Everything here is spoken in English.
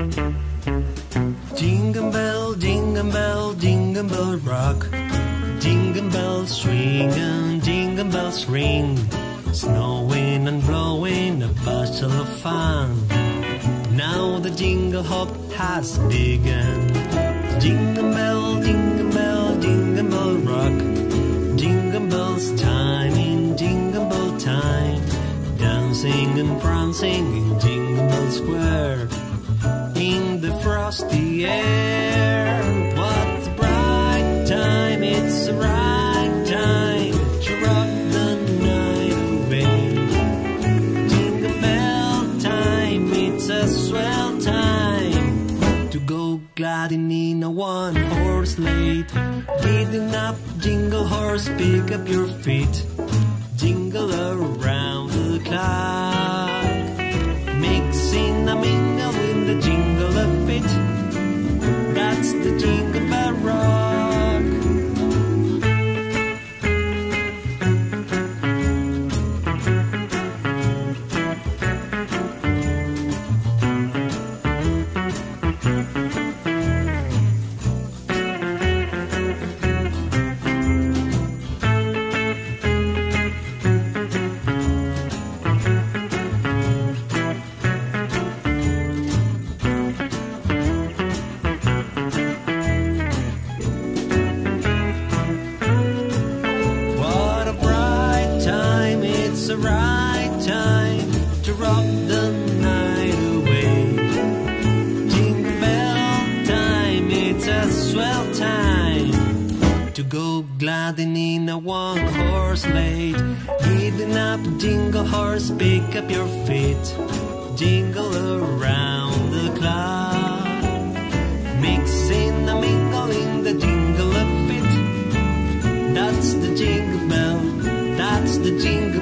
Jingle bell, jingle bell, jingle bell rock. Jingle bells ring and jingle bells ring. Snowing and blowing, a bustle of fun. Now the jingle hop has begun. Jingle bell, jingle bell, jingle bell rock. Jingle bells time in jingle bell time. Dancing and prancing in jingle In the air. What a bright time, it's the right time to rock the night away. Jingle bell time, it's a swell time to go gliding in a one horse sleigh. Beating up, jingle horse, pick up your feet. Jingle around the clock. To rock the night away. Jingle bell time, it's a swell time to go gliding in a one horse sleigh. Giddy up, jingle horse, pick up your feet. Jingle around the clock. Mixing a mingle in the jingle of it. That's the jingle bell. That's the jingle